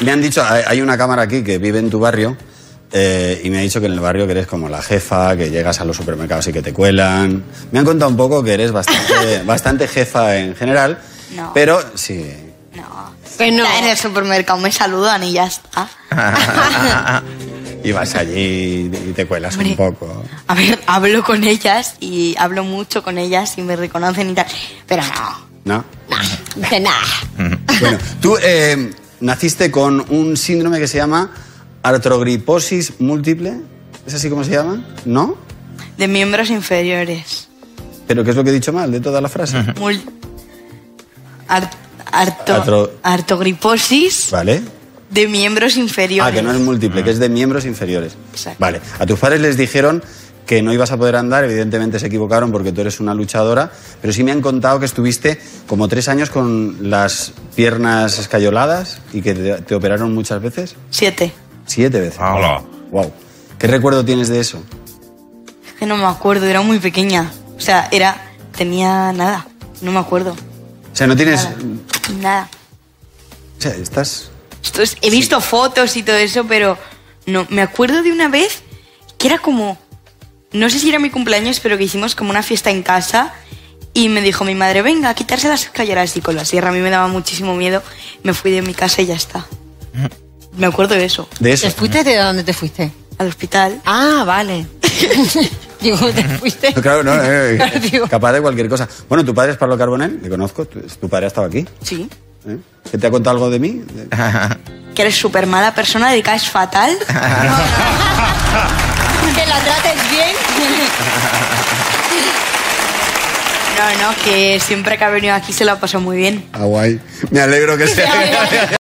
Me han dicho, hay una cámara aquí que vive en tu barrio eh, y me ha dicho que en el barrio que eres como la jefa, que llegas a los supermercados y que te cuelan. Me han contado un poco que eres bastante, bastante jefa en general, No. pero sí. No. Que no. En el supermercado me saludan y ya está. Y vas allí y te cuelas un poco. A ver, hablo con ellas y hablo mucho con ellas y me reconocen y tal. Pero no. ¿No? Dice nada. Bueno, tú eh, naciste con un síndrome que se llama artrogriposis múltiple. ¿Es así como se llama? ¿No? De miembros inferiores. ¿Pero qué es lo que he dicho mal de toda la frase? Mul- ar- arto- Artro- artogriposis ¿Vale? de miembros inferiores. Ah, que no es múltiple, que es de miembros inferiores. Exacto. Vale. A tus padres les dijeron que no ibas a poder andar, evidentemente se equivocaron porque tú eres una luchadora, pero sí me han contado que estuviste como tres años con las piernas escayoladas y que te, te operaron muchas veces. Siete. Siete veces. Hola. Wow. ¿Qué recuerdo tienes de eso? Es que no me acuerdo, era muy pequeña. O sea, era. tenía nada. No me acuerdo. O sea, no tienes... Nada. Nada. O sea, estás... Esto es- he visto fotos y todo eso, pero no. Me acuerdo de una vez que era como. No sé si era mi cumpleaños, pero que hicimos como una fiesta en casa. Y me dijo mi madre, venga, a quitarse las escaleras. Y con la sierra a mí me daba muchísimo miedo. Me fui de mi casa y ya está. Me acuerdo de eso. De eso. ¿Te fuiste de dónde te fuiste? Al hospital. Ah, vale. Digo, te fuiste. Claro, no, eh, Claro, digo. capaz de cualquier cosa. Bueno, tu padre es Pablo Carbonell, le conozco, tu, tu padre ha estado aquí. Sí. ¿eh? ¿Qué te ha contado algo de mí? Que eres súper mala persona, de que caes fatal. que la trates bien. No, no, que siempre que ha venido aquí se lo ha pasado muy bien. Ah, guay. Me alegro que sea.